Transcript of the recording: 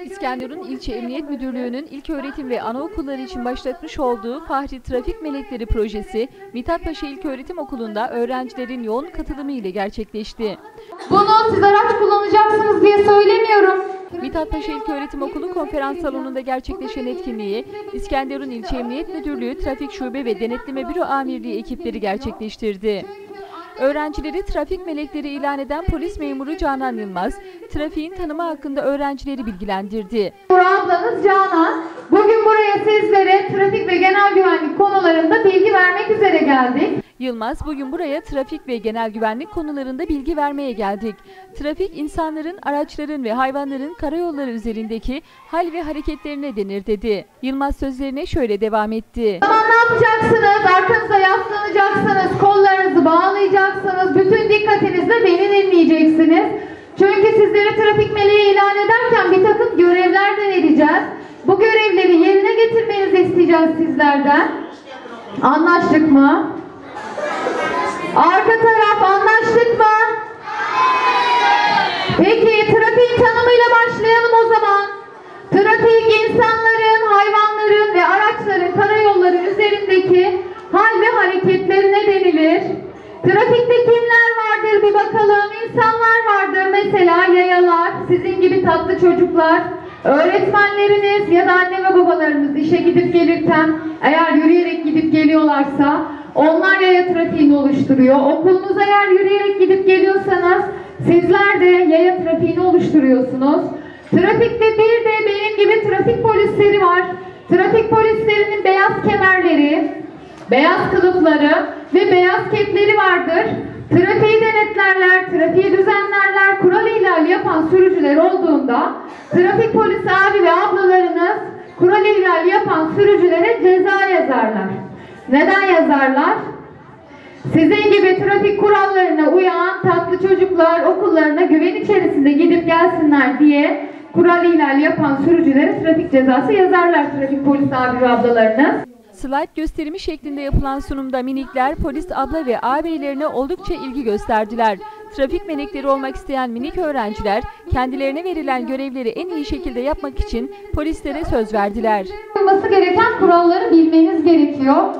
İskenderun İlçe Emniyet Müdürlüğü'nün ilk öğretim ve anaokulları için başlatmış olduğu Fahri Trafik Melekleri projesi Mithatpaşa İlköğretim Okulu'nda öğrencilerin yoğun katılımı ile gerçekleşti. Bunu siz araç kullanacaksınız diye söylemiyorum. Mithatpaşa İlköğretim Okulu konferans salonunda gerçekleşen etkinliği İskenderun İlçe Emniyet Müdürlüğü Trafik Şube ve Denetleme Büro Amirliği ekipleri gerçekleştirdi. Öğrencileri trafik melekleri ilan eden polis memuru Canan Yılmaz, trafiğin tanımı hakkında öğrencileri bilgilendirdi. Burak ablanız Canan. Bugün buraya sizlere trafik ve genel güvenlik konularında bilgi vermek üzere geldik. Yılmaz, bugün buraya trafik ve genel güvenlik konularında bilgi vermeye geldik. Trafik, insanların, araçların ve hayvanların karayolları üzerindeki hal ve hareketlerine denir dedi. Yılmaz sözlerine şöyle devam etti. Zaman ne yapacaksınız? Arkanıza trafik meleği ilan ederken bir takım görevler de vereceğiz. Bu görevleri yerine getirmenizi isteyeceğiz sizlerden. Anlaştık mı? Arka taraf anlaştık mı? Peki trafik tanımıyla başlayalım o zaman. Trafik insanların, hayvanların ve araçların karayolları üzerindeki hal ve hareketlerine denilir. Trafikte kimler bir bakalım. İnsanlar vardır mesela yayalar, sizin gibi tatlı çocuklar, öğretmenleriniz ya da anne ve babalarınız işe gidip gelirken eğer yürüyerek gidip geliyorlarsa onlar yaya trafiğini oluşturuyor. Okulunuz eğer yürüyerek gidip geliyorsanız sizler de yaya trafiğini oluşturuyorsunuz. Trafikte bir de benim gibi trafik polisleri var. Trafik polislerinin beyaz kemerleri, beyaz kılıfları ve beyaz kepleri vardır. Trafiği denetlerler, trafiği düzenlerler, kural ihlali yapan sürücüler olduğunda trafik polisi abi ve ablalarınız kural ihlali yapan sürücülere ceza yazarlar. Neden yazarlar? Sizin gibi trafik kurallarına uyan tatlı çocuklar okullarına güven içerisinde gidip gelsinler diye kural ihlali yapan sürücülere trafik cezası yazarlar trafik polis abi ve ablalarınız. Slide gösterimi şeklinde yapılan sunumda minikler polis abla ve ağabeylerine oldukça ilgi gösterdiler. Trafik melekleri olmak isteyen minik öğrenciler kendilerine verilen görevleri en iyi şekilde yapmak için polislere söz verdiler. Uyması gereken kuralları bilmeniz gerekiyor.